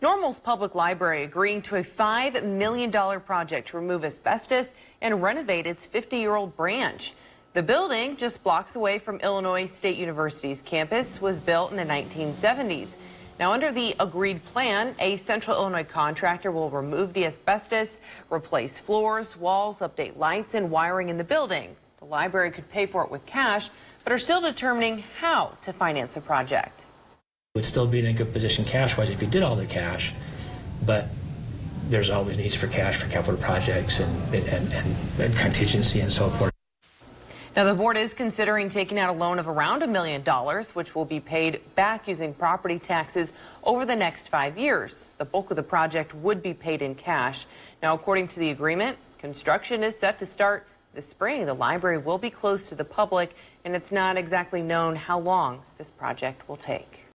Normal's Public Library agreeing to a $5 million project to remove asbestos and renovate its 50-year-old branch. The building, just blocks away from Illinois State University's campus, was built in the 1970s. Now, under the agreed plan, a Central Illinois contractor will remove the asbestos, replace floors, walls, update lights, and wiring in the building. The library could pay for it with cash, but are still determining how to finance the project would still be in a good position cash-wise if you did all the cash, but there's always needs for cash for capital projects and, and, and, and contingency and so forth. Now, the board is considering taking out a loan of around a million dollars, which will be paid back using property taxes over the next five years. The bulk of the project would be paid in cash. Now, according to the agreement, construction is set to start this spring. The library will be closed to the public, and it's not exactly known how long this project will take.